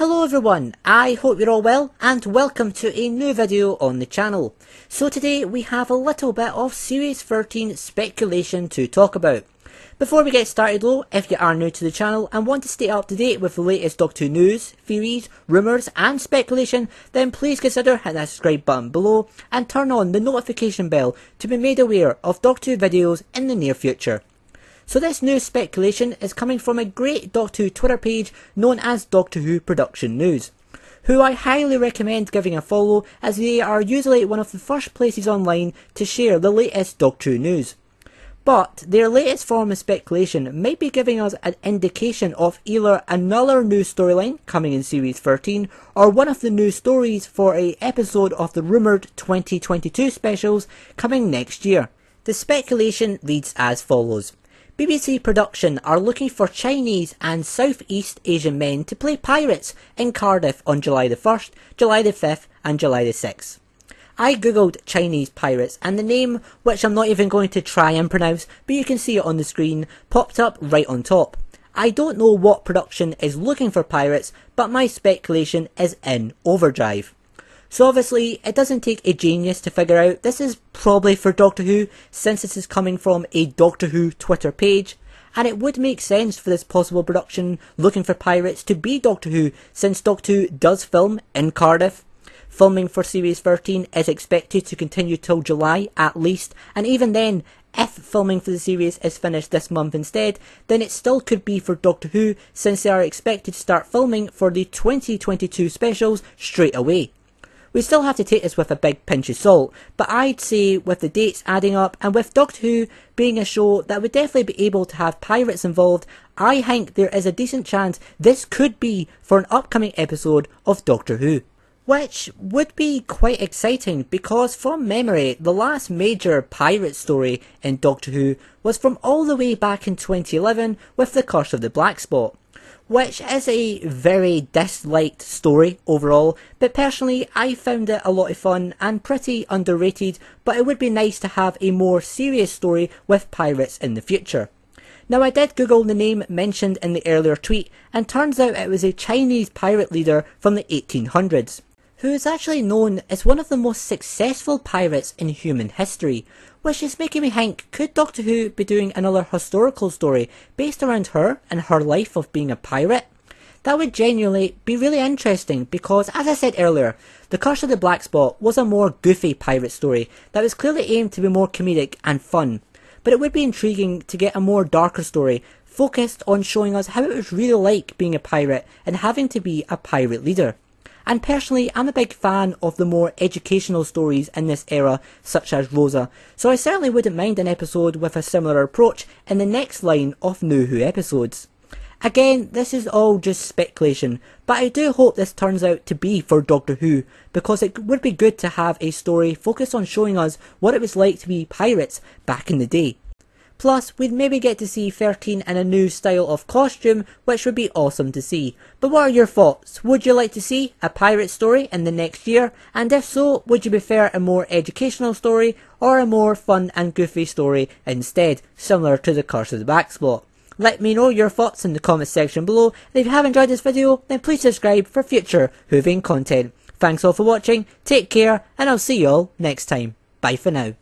Hello everyone, I hope you're all well and welcome to a new video on the channel. So today we have a little bit of Series 13 speculation to talk about. Before we get started though, if you are new to the channel and want to stay up to date with the latest Doctor Who news, theories, rumours and speculation, then please consider hitting that subscribe button below and turn on the notification bell to be made aware of Doctor Who videos in the near future. So this new speculation is coming from a great Doctor Who Twitter page known as Doctor Who Production News, who I highly recommend giving a follow as they are usually one of the first places online to share the latest Doctor Who news. But their latest form of speculation might be giving us an indication of either another new storyline coming in Series 13 or one of the new stories for a episode of the rumoured 2022 specials coming next year. The speculation reads as follows. BBC Production are looking for Chinese and Southeast Asian men to play pirates in Cardiff on July the 1st, July the 5th and July the 6th. I googled Chinese pirates and the name, which I'm not even going to try and pronounce, but you can see it on the screen, popped up right on top. I don't know what production is looking for pirates, but my speculation is in overdrive. So obviously, it doesn't take a genius to figure out this is probably for Doctor Who, since this is coming from a Doctor Who Twitter page, and it would make sense for this possible production looking for pirates to be Doctor Who, since Doctor Who does film in Cardiff. Filming for Series 13 is expected to continue till July at least, and even then, if filming for the series is finished this month instead, then it still could be for Doctor Who, since they are expected to start filming for the 2022 specials straight away. We still have to take this with a big pinch of salt, but I'd say with the dates adding up and with Doctor Who being a show that would definitely be able to have pirates involved, I think there is a decent chance this could be for an upcoming episode of Doctor Who. Which would be quite exciting because from memory, the last major pirate story in Doctor Who was from all the way back in 2011 with The Curse of the Black Spot which is a very disliked story overall, but personally I found it a lot of fun and pretty underrated, but it would be nice to have a more serious story with pirates in the future. Now I did google the name mentioned in the earlier tweet, and turns out it was a Chinese pirate leader from the 1800s who is actually known as one of the most successful pirates in human history, which is making me think, could Doctor Who be doing another historical story based around her and her life of being a pirate? That would genuinely be really interesting because, as I said earlier, The Curse of the Black Spot was a more goofy pirate story that was clearly aimed to be more comedic and fun. But it would be intriguing to get a more darker story focused on showing us how it was really like being a pirate and having to be a pirate leader. And personally, I'm a big fan of the more educational stories in this era, such as Rosa, so I certainly wouldn't mind an episode with a similar approach in the next line of New Who episodes. Again, this is all just speculation, but I do hope this turns out to be for Doctor Who, because it would be good to have a story focused on showing us what it was like to be pirates back in the day. Plus, we'd maybe get to see 13 in a new style of costume, which would be awesome to see. But what are your thoughts? Would you like to see a pirate story in the next year? And if so, would you prefer a more educational story or a more fun and goofy story instead, similar to The Curse of the Black Spot? Let me know your thoughts in the comments section below, and if you have enjoyed this video, then please subscribe for future Whovian content. Thanks all for watching, take care, and I'll see you all next time. Bye for now.